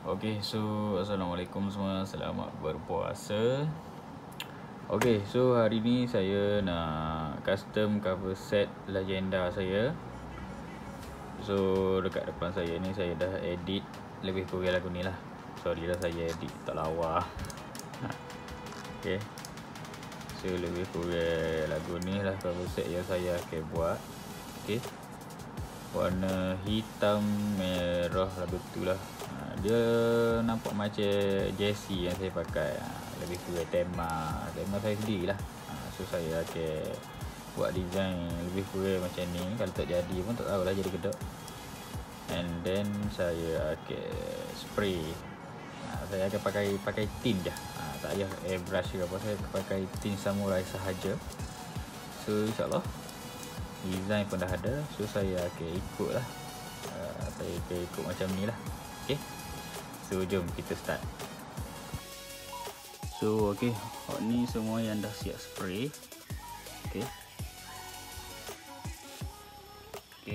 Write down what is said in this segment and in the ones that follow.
Okay, so Assalamualaikum semua. Selamat berpuasa. Okay, so hari ni saya nak custom cover set legenda saya. So dekat depan saya ni saya dah edit lebih kurang lagu ni lah. Sorry lah saya edit tak lawa. Okay So lebih kurang lagu ni lah cover set yang saya akan buat. Okay Warna hitam merah lagu tu lah dia nampak macam jersey yang saya pakai. Ha, lebih kurang tema. Tema saya sendiri lah. Ha, so saya akan buat design lebih kurang macam ni. Kalau tak jadi pun tak tahulah jadi kedok. And then saya akan spray. Ha, saya akan pakai pakai tin je. Tak payah airbrush ke apa saya akan pakai tin samurai sahaja. So insyaAllah design pun dah ada. So saya akan ikut lah saya akan ikut macam ni lah. Okay So jom kita start. So ok Hot ni semua yang dah siap spray. Ok Ok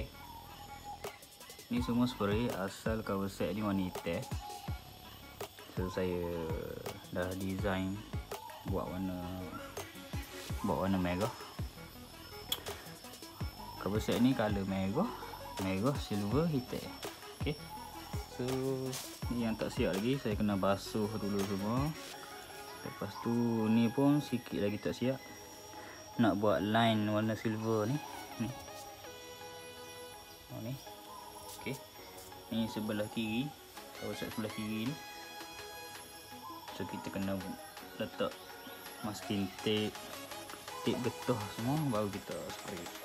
Ni semua spray asal cover set ni warna hitam. So saya dah design Buat warna Buat warna merah. Cover set ni color merah. Merah, silver, hitam. Ok So ni yang tak siap lagi. Saya kena basuh dulu semua. Lepas tu ni pun sikit lagi tak siap. Nak buat line warna silver ni. Ni. Oh, ni. Ok ni sebelah kiri. Kawasan sebelah kiri ni. So kita kena letak masking tape. Tape getah semua baru kita spray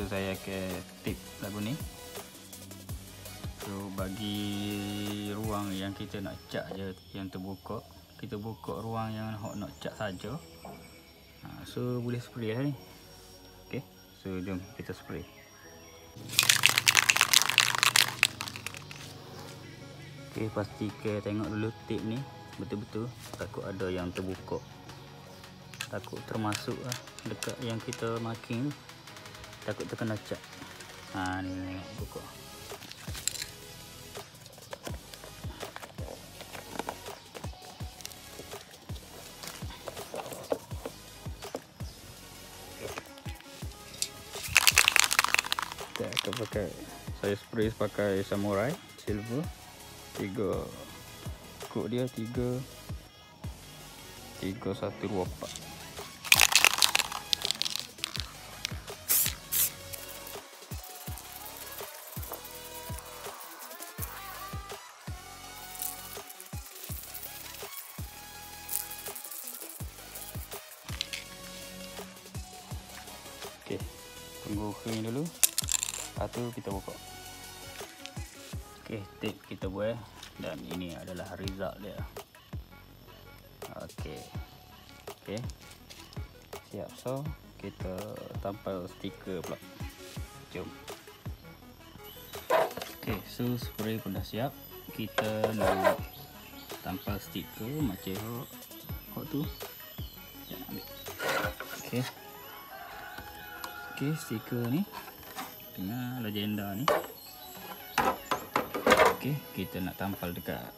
so saya akan tip lagu ni. So bagi ruang yang kita nak cat je yang terbuka. Kita buka ruang yang nak, nak cat saja. Ha, so boleh spray lah ni. Ok so jom kita spray. Ok pastikan tengok dulu tip ni. Betul-betul takut ada yang terbuka. Takut termasuk lah dekat yang kita marking takut terkena cat. Ha ni buka akan pakai saya spray pakai samurai silver. Tiga kod dia tiga tiga satu dua empat tunggu kering dulu. Lepas tu kita buka. Okey, tip kita buat dan ini adalah result dia. Okey. Okey. Siap so kita tampal stiker pula. Jom. Okey, so spray pun dah siap. Kita nak tampal stiker macam hok tu. Okey. Okey, stiker ni dengan legenda ni. Okey, kita nak tampal dekat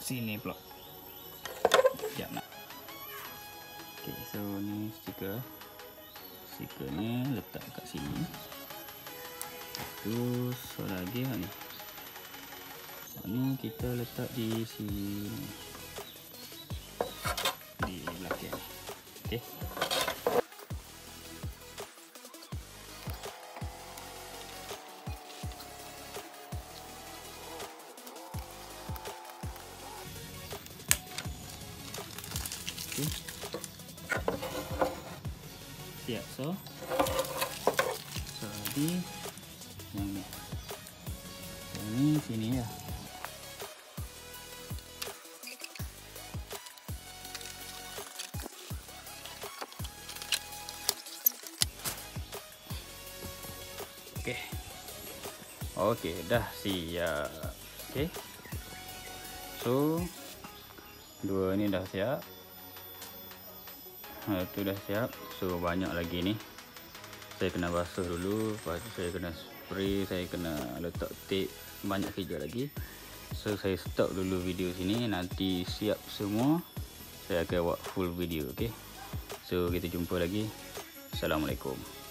sini pula. Sekejap nak. Okey, so ni stiker. Stiker ni letak kat sini. Terus so lagi ni. Ni kita letak di sini. Di belakang. Okey. Okay. Siap so. So di yang ni. Yang ni sini ya. Okay. Okay, dah siap. Okay. So, dua ni dah siap. Ha, tu dah siap. So, banyak lagi ni. Saya kena basuh dulu. Lepas tu saya kena spray. Saya kena letak tape. Banyak kerja lagi. So, saya stop dulu video sini. Nanti siap semua. Saya akan buat full video. Okay. So, kita jumpa lagi. Assalamualaikum.